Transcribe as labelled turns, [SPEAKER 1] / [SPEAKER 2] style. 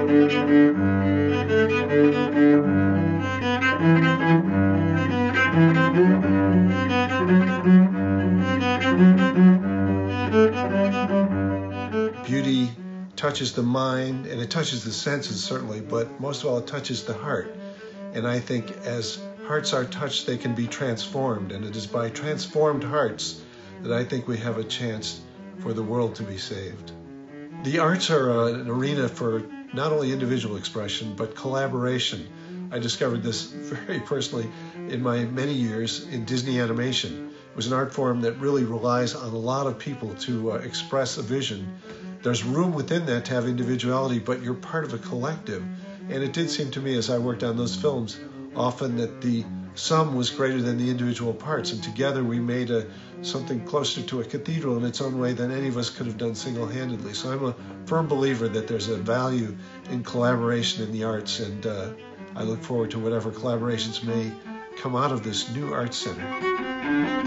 [SPEAKER 1] Beauty touches the mind and it touches the senses, certainly, but most of all, it touches the heart. And I think as hearts are touched, they can be transformed. And it is by transformed hearts that I think we have a chance for the world to be saved. The arts are an arena for not only individual expression, but collaboration. I discovered this very personally in my many years in Disney animation. It was an art form that really relies on a lot of people to uh, express a vision. There's room within that to have individuality, but you're part of a collective. And it did seem to me as I worked on those films often that the sum was greater than the individual parts, and together we made a something closer to a cathedral in its own way than any of us could have done single-handedly. So I'm a firm believer that there's a value in collaboration in the arts, and uh, I look forward to whatever collaborations may come out of this new arts center.